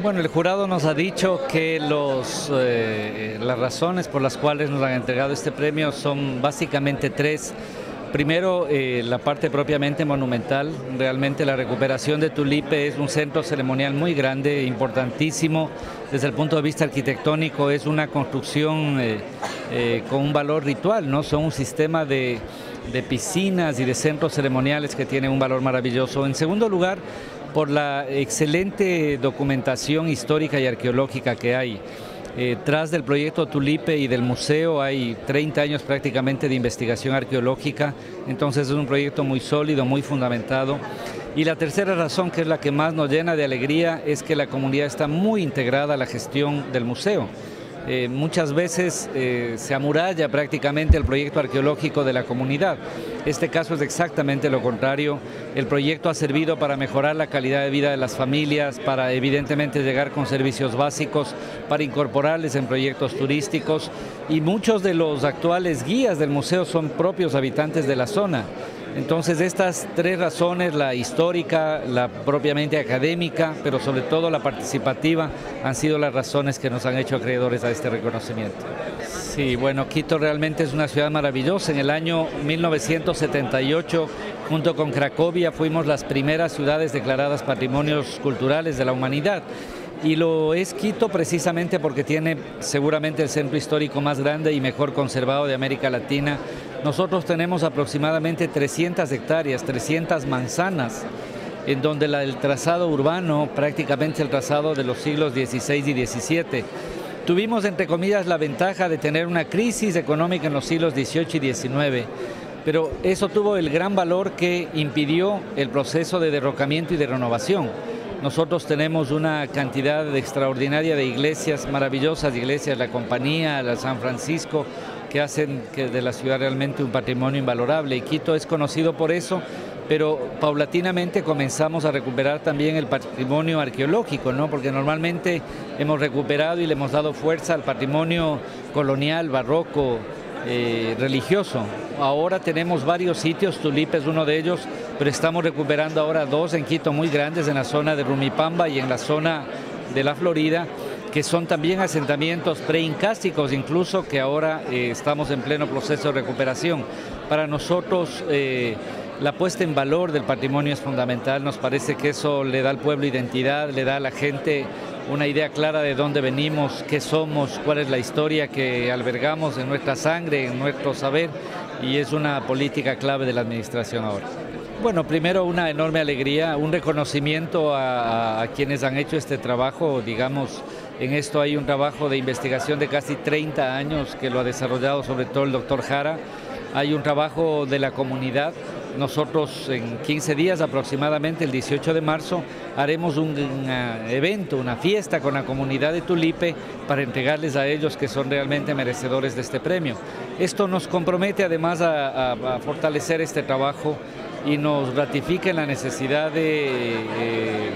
Bueno, el jurado nos ha dicho que los, eh, las razones por las cuales nos han entregado este premio son básicamente tres. Primero, eh, la parte propiamente monumental. Realmente la recuperación de Tulipe es un centro ceremonial muy grande, importantísimo. Desde el punto de vista arquitectónico es una construcción eh, con un valor ritual, ¿no? Son un sistema de, de piscinas y de centros ceremoniales que tienen un valor maravilloso. En segundo lugar, por la excelente documentación histórica y arqueológica que hay. Eh, tras del proyecto Tulipe y del museo hay 30 años prácticamente de investigación arqueológica, entonces es un proyecto muy sólido, muy fundamentado. Y la tercera razón, que es la que más nos llena de alegría, es que la comunidad está muy integrada a la gestión del museo. Eh, muchas veces eh, se amuralla prácticamente el proyecto arqueológico de la comunidad. Este caso es exactamente lo contrario. El proyecto ha servido para mejorar la calidad de vida de las familias, para evidentemente llegar con servicios básicos, para incorporarles en proyectos turísticos y muchos de los actuales guías del museo son propios habitantes de la zona. Entonces estas tres razones, la histórica, la propiamente académica, pero sobre todo la participativa, han sido las razones que nos han hecho acreedores a este reconocimiento. Sí, bueno, Quito realmente es una ciudad maravillosa. En el año 1978, junto con Cracovia, fuimos las primeras ciudades declaradas patrimonios culturales de la humanidad y lo es Quito precisamente porque tiene seguramente el centro histórico más grande y mejor conservado de América Latina. Nosotros tenemos aproximadamente 300 hectáreas, 300 manzanas, en donde el trazado urbano, prácticamente el trazado de los siglos XVI y XVII, tuvimos entre comillas la ventaja de tener una crisis económica en los siglos XVIII y XIX, pero eso tuvo el gran valor que impidió el proceso de derrocamiento y de renovación. Nosotros tenemos una cantidad extraordinaria de iglesias, maravillosas iglesias, la Compañía, la San Francisco, que hacen que de la ciudad realmente un patrimonio invalorable. Y Quito es conocido por eso, pero paulatinamente comenzamos a recuperar también el patrimonio arqueológico, ¿no? porque normalmente hemos recuperado y le hemos dado fuerza al patrimonio colonial, barroco, eh, religioso. Ahora tenemos varios sitios, Tulipe es uno de ellos, pero estamos recuperando ahora dos en Quito muy grandes, en la zona de Rumipamba y en la zona de la Florida, que son también asentamientos preincásticos incluso, que ahora eh, estamos en pleno proceso de recuperación. Para nosotros... Eh, la puesta en valor del patrimonio es fundamental, nos parece que eso le da al pueblo identidad, le da a la gente una idea clara de dónde venimos, qué somos, cuál es la historia que albergamos en nuestra sangre, en nuestro saber, y es una política clave de la administración ahora. Bueno, primero una enorme alegría, un reconocimiento a, quienes han hecho este trabajo, digamos, en esto hay un trabajo de investigación de casi 30 años que lo ha desarrollado sobre todo el doctor Jara, hay un trabajo de la comunidad nosotros en 15 días aproximadamente, el 18 de marzo, haremos un, evento, una fiesta con la comunidad de Tulipe para entregarles a ellos que son realmente merecedores de este premio. Esto nos compromete además a, fortalecer este trabajo y nos ratifica en la necesidad de eh,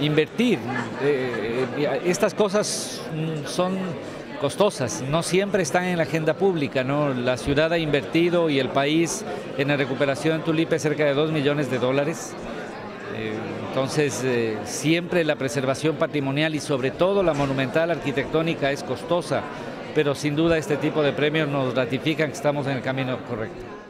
invertir. Eh, eh, estas cosas son costosas, no siempre están en la agenda pública, ¿no? La ciudad ha invertido y el país en la recuperación de Tulipe cerca de 2 millones de dólares. Eh, entonces, eh, siempre la preservación patrimonial y sobre todo la monumental arquitectónica es costosa, pero sin duda este tipo de premios nos ratifican que estamos en el camino correcto.